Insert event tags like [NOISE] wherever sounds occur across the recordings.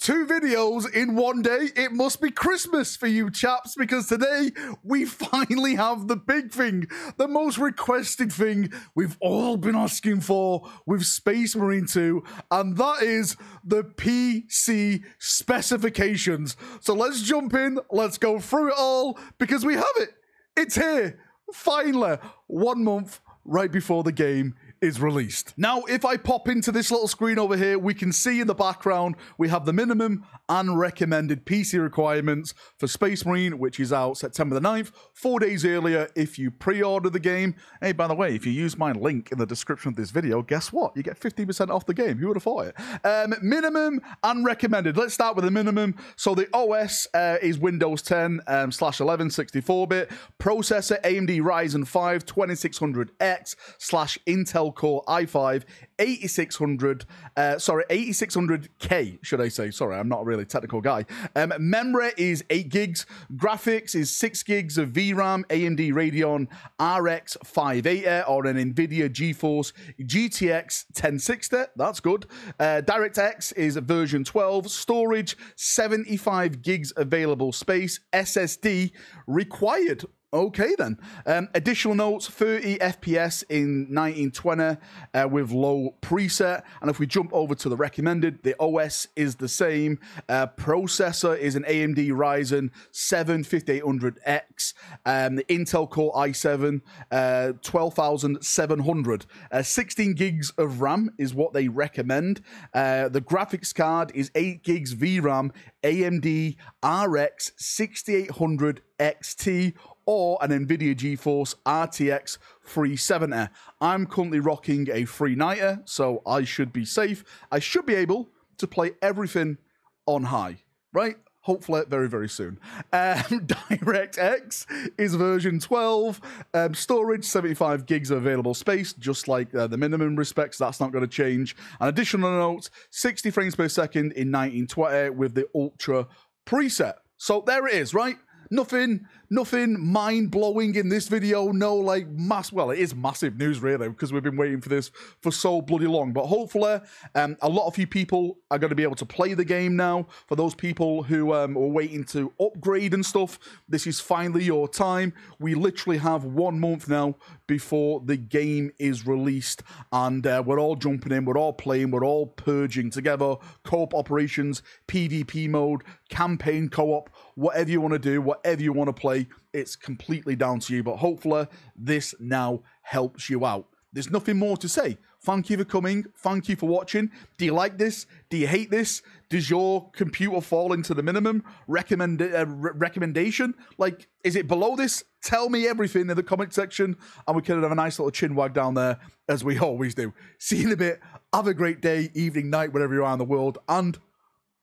Two videos in one day. It must be Christmas for you chaps because today we [LAUGHS] finally have the big thing, the most requested thing we've all been asking for with Space Marine 2, and that is the PC specifications. So let's jump in, let's go through it all because we have it. It's here. Finally, one month right before the game is released. Now, if I pop into this little screen over here, we can see in the background we have the minimum and recommended PC requirements for Space Marine, which is out September the 9th, four days earlier if you pre-order the game. Hey, by the way, if you use my link in the description of this video, guess what? You get 50% off the game. Who would have thought it? Um, minimum and recommended. Let's start with the minimum. So the OS uh, is Windows 10 um, slash 11 64-bit. Processor AMD Ryzen 5 2600X slash Intel Core i5 8600, uh, sorry, 8600K, should I say? Sorry, I'm not a really technical guy. Um, memory is 8 gigs. Graphics is 6 gigs of VRAM, AMD Radeon RX 580 or an NVIDIA GeForce GTX 1060. That's good. Uh, DirectX is version 12. Storage 75 gigs available space. SSD required Okay, then. Um, additional notes 30 FPS in 1920 uh, with low preset. And if we jump over to the recommended, the OS is the same. Uh, processor is an AMD Ryzen 7 5800X. Um, the Intel Core i7 uh, 12700. Uh, 16 gigs of RAM is what they recommend. Uh, the graphics card is 8 gigs VRAM, AMD RX 6800 XT or an NVIDIA GeForce RTX 370. I'm currently rocking a 390, so I should be safe. I should be able to play everything on high, right? Hopefully, very, very soon. Um, [LAUGHS] DirectX is version 12. Um, storage, 75 gigs of available space, just like uh, the minimum respects. That's not going to change. An additional note 60 frames per second in 1920 with the Ultra preset. So there it is, right? Nothing, nothing mind blowing in this video. No, like mass. Well, it is massive news, really, because we've been waiting for this for so bloody long. But hopefully, um, a lot of you people are going to be able to play the game now. For those people who um, are waiting to upgrade and stuff, this is finally your time. We literally have one month now before the game is released, and uh, we're all jumping in, we're all playing, we're all purging together. Co-op operations, PvP mode, campaign co-op, whatever you want to do, whatever you want to play, it's completely down to you. But hopefully, this now helps you out. There's nothing more to say. Thank you for coming. Thank you for watching. Do you like this? Do you hate this? Does your computer fall into the minimum recommend uh, re- recommendation? Like, is it below this? Tell me everything in the comment section, and we can have a nice little chin wag down there as we [LAUGHS] always do. See you in a bit. Have a great day, evening, night, wherever you are in the world, and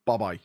bye bye.